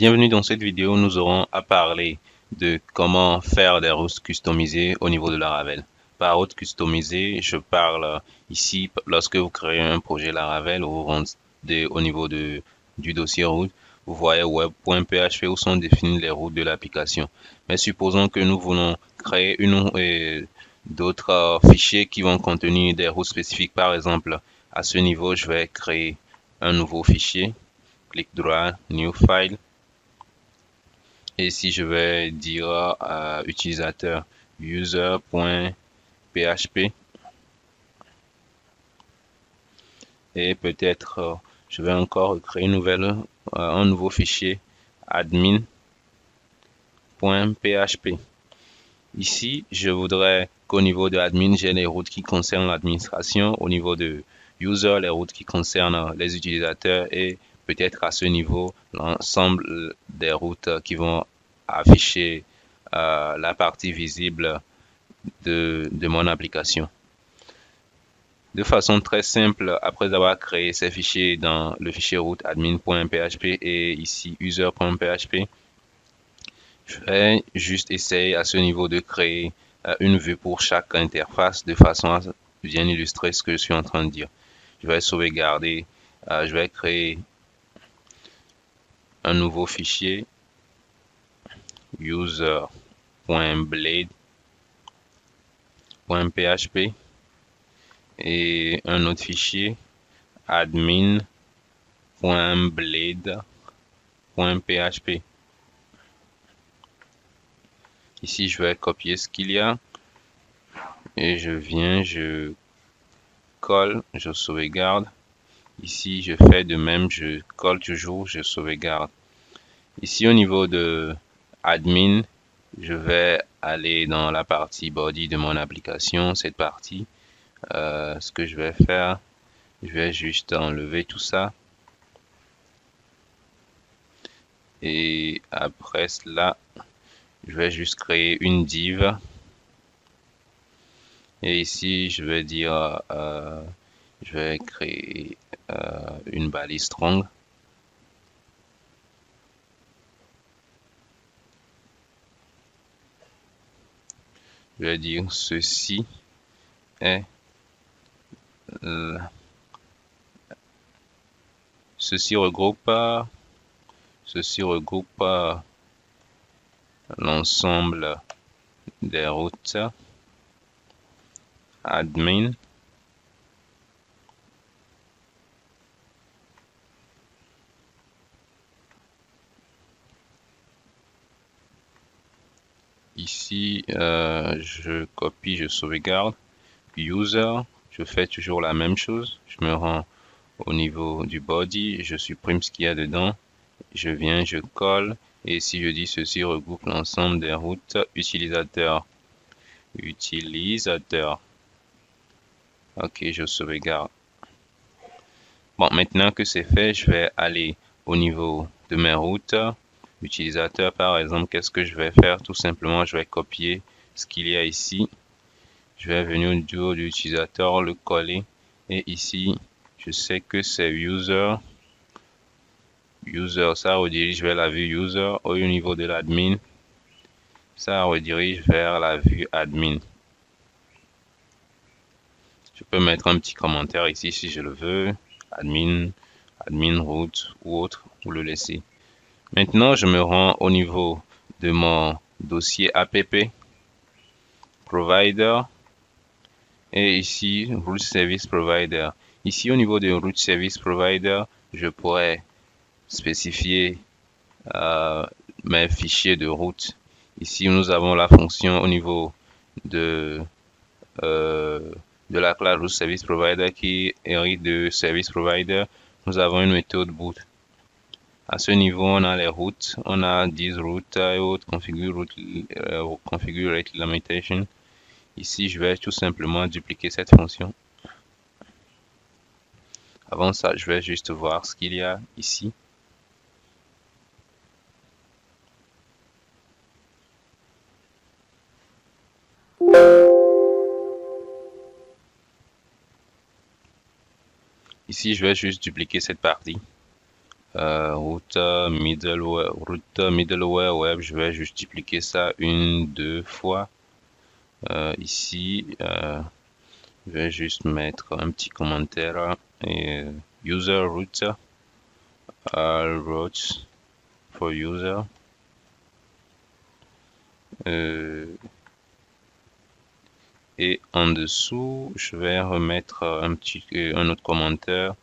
Bienvenue dans cette vidéo, nous aurons à parler de comment faire des routes customisées au niveau de Laravel. Par route customisée, je parle ici lorsque vous créez un projet Laravel ou vous rendez au niveau de, du dossier route, vous voyez web.php où sont définies les routes de l'application. Mais supposons que nous voulons créer d'autres fichiers qui vont contenir des routes spécifiques. Par exemple, à ce niveau, je vais créer un nouveau fichier. Clic droit, New File. Et ici, je vais dire utilisateur user.php. Et peut-être, je vais encore créer une nouvelle, euh, un nouveau fichier admin.php. Ici, je voudrais qu'au niveau de admin, j'ai les routes qui concernent l'administration. Au niveau de user, les routes qui concernent les utilisateurs et peut-être à ce niveau, l'ensemble des routes qui vont afficher euh, la partie visible de, de mon application. De façon très simple, après avoir créé ces fichiers dans le fichier route admin.php et ici user.php, je vais juste essayer à ce niveau de créer euh, une vue pour chaque interface de façon à bien illustrer ce que je suis en train de dire. Je vais sauvegarder, euh, je vais créer un nouveau fichier user.blade.php et un autre fichier admin.blade.php Ici, je vais copier ce qu'il y a. Et je viens, je colle, je sauvegarde. Ici, je fais de même, je colle toujours, je sauvegarde. Ici, au niveau de admin, je vais aller dans la partie body de mon application, cette partie. Euh, ce que je vais faire, je vais juste enlever tout ça. Et après cela, je vais juste créer une div et ici je vais dire euh, je vais créer euh, une balise strong. Je vais dire ceci est ceci regroupe ceci regroupe l'ensemble des routes admin ici euh, je copie je sauvegarde user je fais toujours la même chose je me rends au niveau du body je supprime ce qu'il y a dedans je viens je colle et si je dis ceci regroupe l'ensemble des routes utilisateurs. Utilisateur. Ok, je sauvegarde. Bon, maintenant que c'est fait, je vais aller au niveau de mes routes. Utilisateur, par exemple, qu'est-ce que je vais faire? Tout simplement, je vais copier ce qu'il y a ici. Je vais venir au niveau de l'utilisateur, le coller. Et ici, je sais que c'est user user, ça redirige vers la vue user au niveau de l'admin. Ça redirige vers la vue admin. Je peux mettre un petit commentaire ici si je le veux. Admin, admin route ou autre, ou le laisser. Maintenant, je me rends au niveau de mon dossier app provider et ici route service provider. Ici au niveau de route service provider, je pourrais spécifier euh, mes fichiers de route. Ici, nous avons la fonction au niveau de, euh, de la classe route service provider qui hérite de service provider. Nous avons une méthode boot. À ce niveau, on a les routes, on a 10 routes et autres, configure, route, euh, configure rate limitation. Ici, je vais tout simplement dupliquer cette fonction. Avant ça, je vais juste voir ce qu'il y a ici. Ici, je vais juste dupliquer cette partie. Euh, route middleware, route middleware web, je vais juste dupliquer ça une, deux fois. Euh, ici, euh, je vais juste mettre un petit commentaire et user route all routes for user. et en dessous, je vais remettre un petit un autre commentaire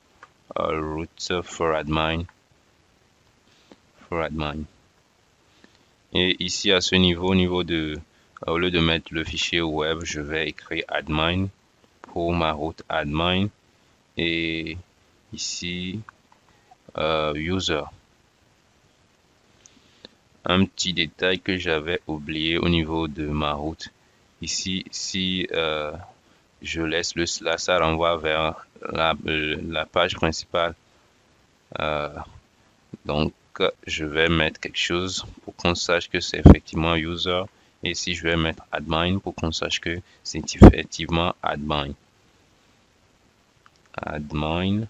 all routes for admin admin. Et ici, à ce niveau, au niveau de, au lieu de mettre le fichier web, je vais écrire admin pour ma route admin. Et ici, euh, user. Un petit détail que j'avais oublié au niveau de ma route. Ici, si euh, je laisse le slash, ça renvoie vers la, page principale. Euh, donc, je vais mettre quelque chose pour qu'on sache que c'est effectivement user. Et ici, je vais mettre admin pour qu'on sache que c'est effectivement admin. Admin.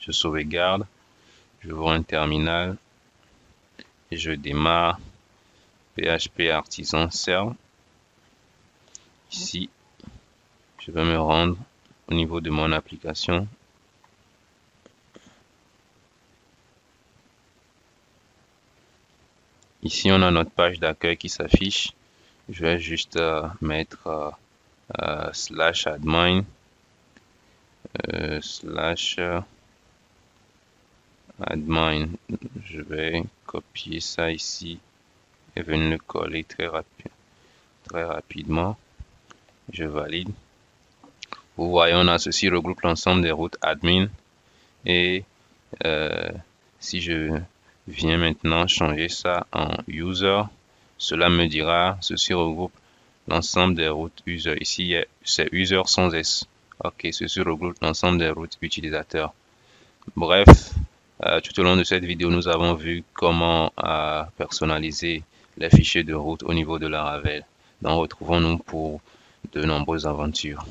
Je sauvegarde. Je vois un terminal. Et je démarre PHP Artisan Serve. Ici, je vais me rendre au niveau de mon application Ici, on a notre page d'accueil qui s'affiche. Je vais juste euh, mettre euh, euh, slash admin slash admin. Je vais copier ça ici et venir le coller très, rapide, très rapidement. Je valide. Vous voyez, on a ceci regroupe l'ensemble des routes admin. Et si je viens maintenant changer ça en user. Cela me dira, ceci regroupe l'ensemble des routes user. Ici, c'est user sans S. Ok, ceci regroupe l'ensemble des routes utilisateurs. Bref, euh, tout au long de cette vidéo, nous avons vu comment euh, personnaliser les fichiers de route au niveau de la Ravel. Donc, retrouvons-nous pour de nombreuses aventures.